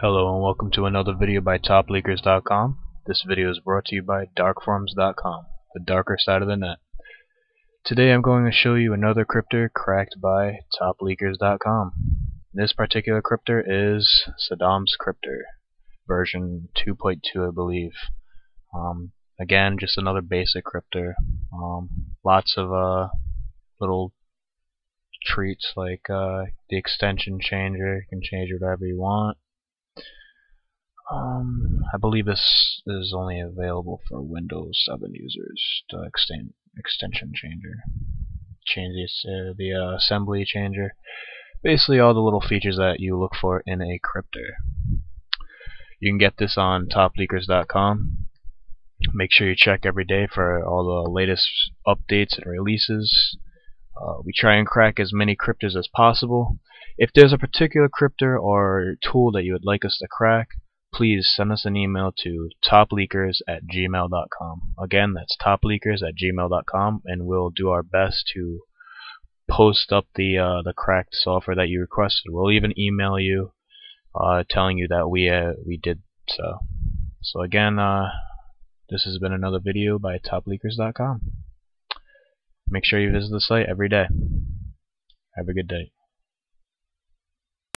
Hello and welcome to another video by TopLeakers.com. This video is brought to you by DarkForums.com, the darker side of the net. Today I'm going to show you another crypter cracked by TopLeakers.com. This particular crypter is Saddam's Crypter, version 2.2 I believe. Um, again, just another basic crypter. Um, lots of uh, little treats like uh, the extension changer, you can change whatever you want. Um, I believe this is only available for Windows 7 users. The extend, extension changer, change the, uh, the uh, assembly changer, basically all the little features that you look for in a crypter. You can get this on topleakers.com. Make sure you check every day for all the latest updates and releases. Uh, we try and crack as many cryptors as possible. If there's a particular crypter or tool that you would like us to crack, please send us an email to topleakers at gmail.com. Again, that's topleakers at gmail.com, and we'll do our best to post up the uh, the cracked software that you requested. We'll even email you uh, telling you that we uh, we did so. So again, uh, this has been another video by topleakers.com. Make sure you visit the site every day. Have a good day.